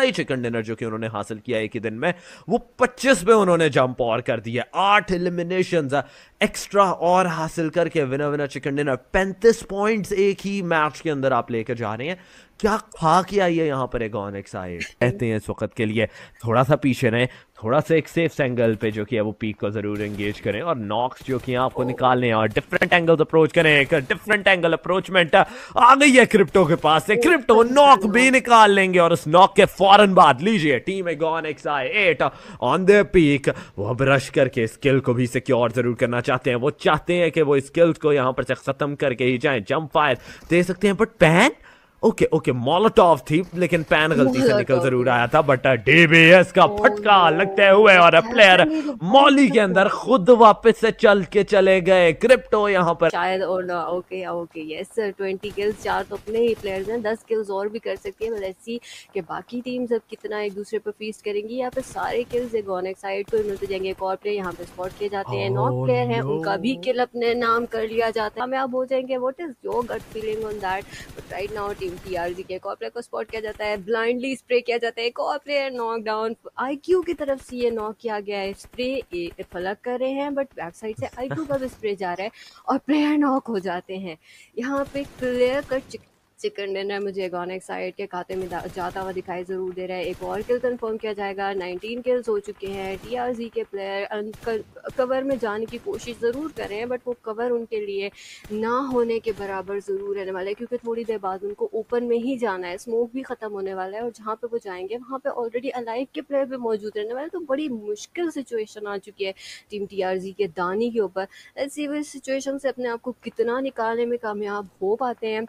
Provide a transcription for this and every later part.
ही chicken dinner जो कि उन्होंने हासिल किया एक ही दिन में वो 25 पे उन्होंने जंप और कर दिया आठ एलिमिनेशन एक्स्ट्रा और हासिल करके विनर विनर चिकन डिनर पैंतीस पॉइंट एक ही मैच के अंदर आप लेकर जा रहे हैं। क्या खा के आई है यहाँ पर एगॉन एक्साइड कहते हैं इस वक्त के लिए थोड़ा सा पीछे रहे। थोड़ा सा एक सेफ़ एंगल पे जो कि है वो पीक को ज़रूर एंगेज करें और नॉक्स जो कि आपको निकालने और डिफरेंट एंगल्स अप्रोच करें, एक डिफरेंट एंगल अप्रोचमेंट आ गई है क्रिप्टो के पास से। क्रिप्टो नॉक भी निकाल लेंगे और उस नॉक के फ़ौरन बाद लीजिए team Aegon X I eight on the peak वो ब्रश करके स्किल को भी सिक्योर ज़रूर करना चाहते हैं। वो चाहते हैं कि वो स्किल्स को यहाँ पर खत्म करके ही जाए जंप फायर दे सकते हैं। But pan okay okay Molotov थी लेकिन पैन गलती से निकल ज़रूर आया था बट डीबीएस का oh, फटका लगते हुए और प्लेयर मॉली के अंदर खुद वापस से चल के चले गए। क्रिप्टो यहाँ पर। शायद और ना okay okay yes sir twenty kills चार तो अपने ही प्लेयर्स हैं दस किल्स और भी कर सकती है लेट्स सी कि बाकी टीम्स अब कितना एक दूसरे पर फ़ीस करेंगी यहाँ पे सारे किल्स एक गोनेक साइड को मिलते जाएँगे एक और प्लेयर यहाँ पे स्पॉट किए जाते हैं oh, प्लेयर हैं उनका भी किल अपने नाम कर लिया जाता है। हमें अब हो जाएँगे what is your gut feeling on that but right now team TRG के कॉपरे को स्पॉट किया जाता है ब्लाइंडली स्प्रे किया जाता है कॉपरे नॉक डाउन आईक्यू की तरफ़ से ये नॉक किया गया है। स्प्रे फलक कर रहे हैं बट बैक साइड से आईक्यू का भी स्प्रे जा रहा है और प्लेयर नॉक हो जाते हैं। यहाँ पे क्लियर कट चिकन डिनर मुझे एगोनिक साइड के खाते में जाता हुआ दिखाई ज़रूर दे रहा है। एक और किल कंफर्म किया जाएगा। 19 किल्स हो चुके हैं। टीआरजी के प्लेयर कवर में जाने की कोशिश ज़रूर कर बट वो कवर उनके लिए ना होने के बराबर ज़रूर रहने वाला है, क्योंकि थोड़ी देर बाद उनको ओपन में ही जाना है। स्मोक भी ख़त्म होने वाला है और जहाँ पर वो जाएँगे, वहाँ पर ऑलरेडी अलाइव के प्लेयर भी मौजूद रहने वाले तो बड़ी मुश्किल सिचुएशन आ चुकी है टीम टीआरजी के दानी के ऊपर। ऐसी सिचुएशन से अपने आप को कितना निकालने में कामयाब हो पाते हैं।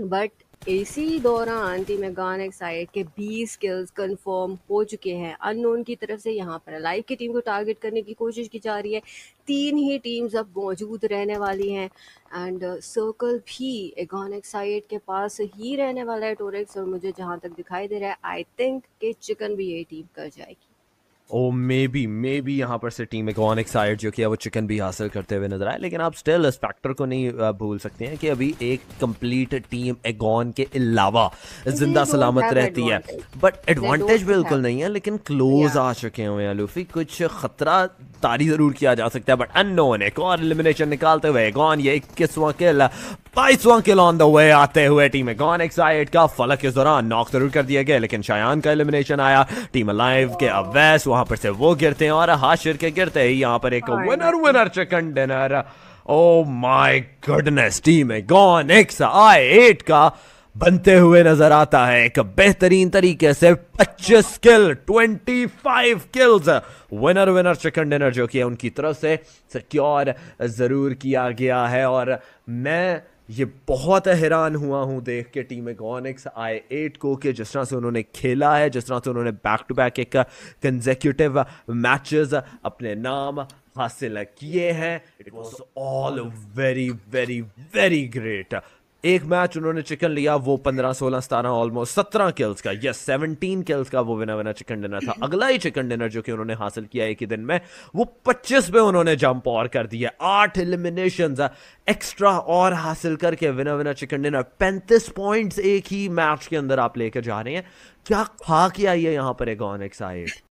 बट इसी दौरान टीम गान साइड के 20 किल्स कंफर्म हो चुके हैं। अननोन की तरफ़ से यहाँ पर लाइव की टीम को टारगेट करने की कोशिश की जा रही है। तीन ही टीम्स अब मौजूद रहने वाली हैं। एंड सर्कल uh, भी एगॉनिक साइड के पास ही रहने वाला है टोरेक्स और मुझे जहाँ तक दिखाई दे रहा है आई थिंक कि चिकन भी ये टीम कर जाएगी। ओ मे बी मे बी यहाँ पर से टीम एक साइड जो कि है वो चिकन भी हासिल करते हुए नज़र आए लेकिन आप स्टिल इस फैक्टर को नहीं भूल सकते हैं कि अभी एक कंप्लीट टीम एगॉन के अलावा ज़िंदा सलामत रहती है। बट एडवांटेज बिल्कुल नहीं है लेकिन क्लोज आ चुके हुए लूफी कुछ खतरा तारी ज़रूर किया जा सकता है बट अननोन एक और एलिमिनेशन निकालते हुए एगॉन ये इक्कीसवां किल बाईसवां किल ऑन द वे आते हुए टीम एगॉन एक्साइड का फलक इस दौरान नॉक ज़रूर कर दिया गया लेकिन शायान का एलिमिनेशन आया। टीम अलाइव के अवैस वहाँ पर से वो गिरते हैं और हाशिर के गिरते ही यहाँ पर एक winner winner chicken dinner oh my goodness team Aegon X I eight का बनते हुए नज़र आता है। एक बेहतरीन तरीके से 25 kill 25 kills winner winner chicken dinner जो कि उनकी तरफ़ से सिक्योर ज़रूर किया गया है। और मैं ये बहुत हैरान हुआ हूँ देख के टीम एगोनिक्स आई एट को कि जिस तरह से उन्होंने खेला है, जिस तरह से उन्होंने बैक टू बैक एक कंजेक्यूटिव मैचेस अपने नाम हासिल किए हैं। It was all very very very great एक मैच उन्होंने चिकन लिया, वो पंद्रह, सोलह, सतारह ऑलमोस्ट सत्रह किल्स का। यस सेवनटीन किल्स का वो विना विना चिकन डिनर था। अगला ही चिकन डिनर जो कि उन्होंने हासिल किया एक ही दिन में, वो पच्चीस पे उन्होंने जंप और कर दिया। आठ एलिमिनेशन एक्स्ट्रा और हासिल करके विना विना चिकन डिनर पैंतीस पॉइंट्स एक ही मैच के अंदर आप लेकर जा रहे हैं। क्या खा के है यहाँ पर एक ऑन